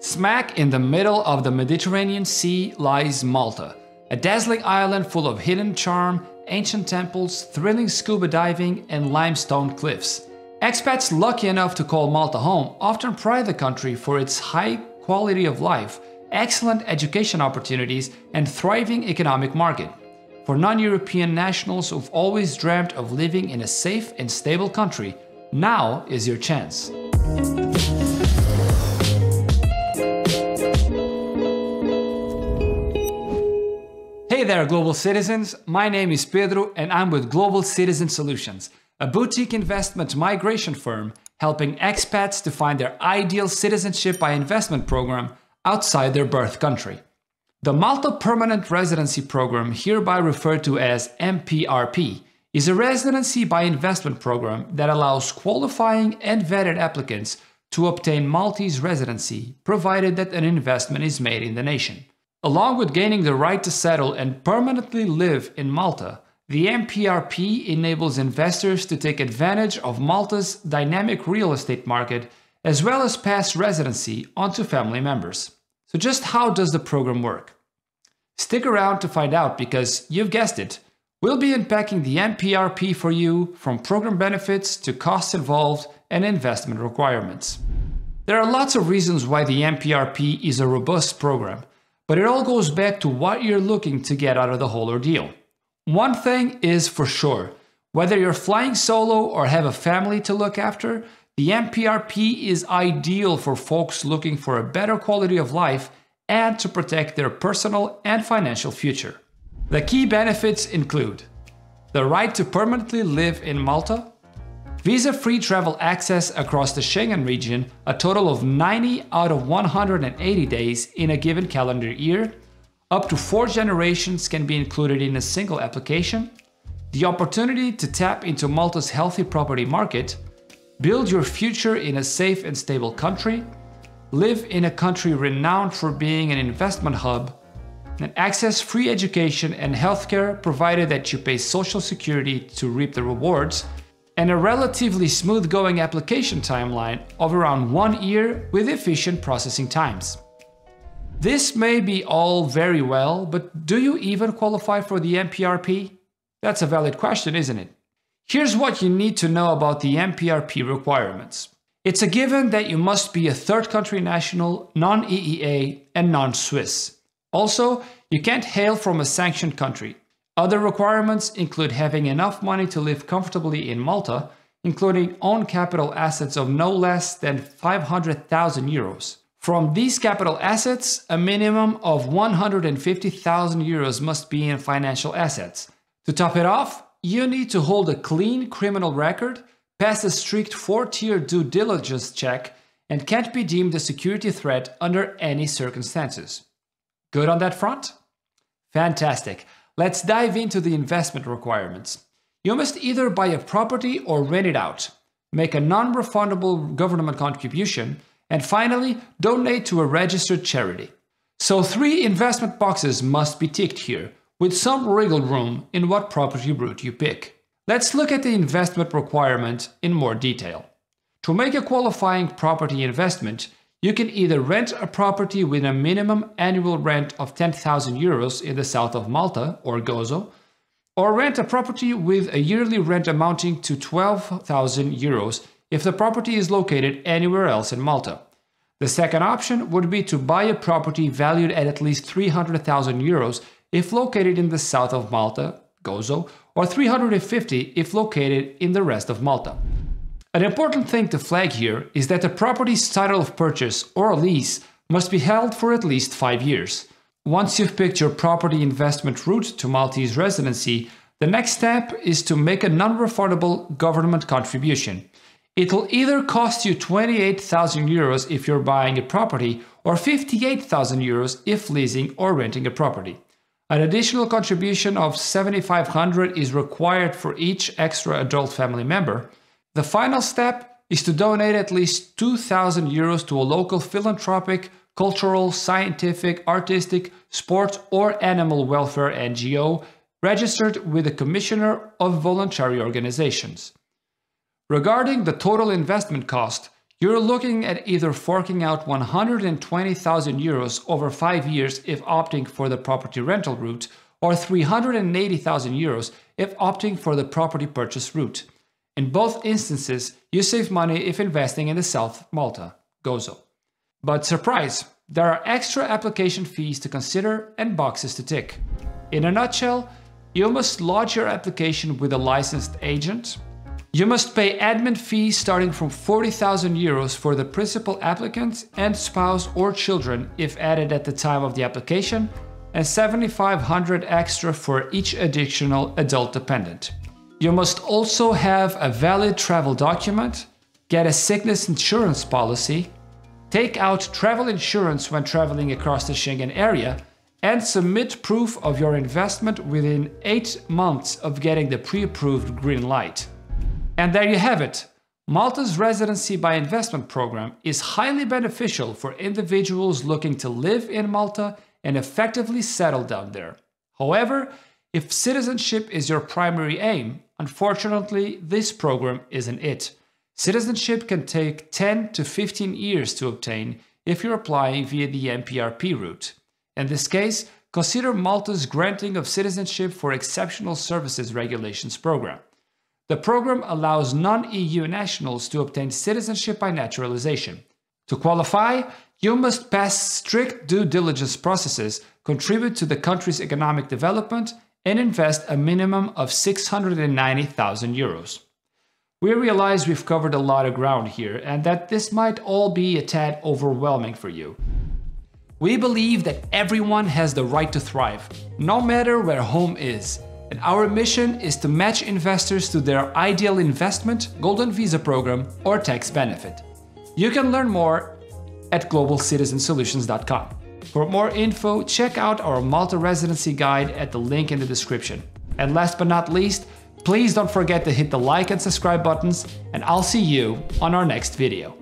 Smack in the middle of the Mediterranean Sea lies Malta, a dazzling island full of hidden charm, ancient temples, thrilling scuba diving, and limestone cliffs. Expats lucky enough to call Malta home often pride the country for its high quality of life, excellent education opportunities, and thriving economic market. For non European nationals who've always dreamt of living in a safe and stable country, now is your chance. There, global citizens. My name is Pedro, and I'm with Global Citizen Solutions, a boutique investment migration firm helping expats to find their ideal citizenship by investment program outside their birth country. The Malta Permanent Residency Program, hereby referred to as MPRP, is a residency by investment program that allows qualifying and vetted applicants to obtain Maltese residency, provided that an investment is made in the nation. Along with gaining the right to settle and permanently live in Malta, the MPRP enables investors to take advantage of Malta's dynamic real estate market as well as pass residency onto family members. So, just how does the program work? Stick around to find out because you've guessed it. We'll be unpacking the MPRP for you from program benefits to costs involved and investment requirements. There are lots of reasons why the MPRP is a robust program, but it all goes back to what you're looking to get out of the whole ordeal. One thing is for sure whether you're flying solo or have a family to look after, the MPRP is ideal for folks looking for a better quality of life and to protect their personal and financial future. The key benefits include the right to permanently live in Malta, visa free travel access across the Schengen region a total of 90 out of 180 days in a given calendar year, up to four generations can be included in a single application, the opportunity to tap into Malta's healthy property market build your future in a safe and stable country, live in a country renowned for being an investment hub, and access free education and healthcare provided that you pay social security to reap the rewards, and a relatively smooth going application timeline of around one year with efficient processing times. This may be all very well, but do you even qualify for the MPRP? That's a valid question, isn't it? Here's what you need to know about the MPRP requirements. It's a given that you must be a third country national, non EEA, and non Swiss. Also, you can't hail from a sanctioned country. Other requirements include having enough money to live comfortably in Malta, including own capital assets of no less than 500,000 euros. From these capital assets, a minimum of 150,000 euros must be in financial assets. To top it off, you need to hold a clean criminal record, pass a strict four tier due diligence check, and can't be deemed a security threat under any circumstances. Good on that front? Fantastic. Let's dive into the investment requirements. You must either buy a property or rent it out, make a non refundable government contribution, and finally, donate to a registered charity. So, three investment boxes must be ticked here with some wriggle room in what property route you pick. Let's look at the investment requirement in more detail. To make a qualifying property investment, you can either rent a property with a minimum annual rent of 10,000 euros in the south of Malta or Gozo, or rent a property with a yearly rent amounting to 12,000 euros if the property is located anywhere else in Malta. The second option would be to buy a property valued at at least 300,000 euros if located in the south of Malta, Gozo, or 350 if located in the rest of Malta. An important thing to flag here is that the property's title of purchase or lease must be held for at least five years. Once you've picked your property investment route to Maltese residency, the next step is to make a non-refundable government contribution. It'll either cost you 28,000 euros if you're buying a property or 58,000 euros if leasing or renting a property. An additional contribution of 7500 is required for each extra adult family member. The final step is to donate at least 2000 euros to a local philanthropic, cultural, scientific, artistic, sports or animal welfare NGO registered with the Commissioner of Voluntary Organizations. Regarding the total investment cost, You're looking at either forking out 120,000 euros over 5 years if opting for the property rental route or 380,000 euros if opting for the property purchase route. In both instances, you save money if investing in the South Malta, Gozo. But surprise, there are extra application fees to consider and boxes to tick. In a nutshell, you must lodge your application with a licensed agent. You must pay admin fees starting from 40,000 euros for the principal applicant and spouse or children if added at the time of the application, and 7,500 extra for each additional adult dependent. You must also have a valid travel document, get a sickness insurance policy, take out travel insurance when traveling across the Schengen area, and submit proof of your investment within 8 months of getting the pre-approved green light. And there you have it. Malta's residency by investment program is highly beneficial for individuals looking to live in Malta and effectively settle down there. However, if citizenship is your primary aim, unfortunately, this program isn't it. Citizenship can take 10 to 15 years to obtain if you're applying via the MPRP route. In this case, consider Malta's granting of citizenship for exceptional services regulations program. The program allows non-EU nationals to obtain citizenship by naturalization. To qualify, you must pass strict due diligence processes, contribute to the country's economic development, and invest a minimum of 690,000 euros. We realize we've covered a lot of ground here and that this might all be a tad overwhelming for you. We believe that everyone has the right to thrive, no matter where home is. And our mission is to match investors to their ideal investment, golden visa program, or tax benefit. You can learn more at globalcitizensolutions.com. For more info, check out our Malta residency guide at the link in the description. And last but not least, please don't forget to hit the like and subscribe buttons, and I'll see you on our next video.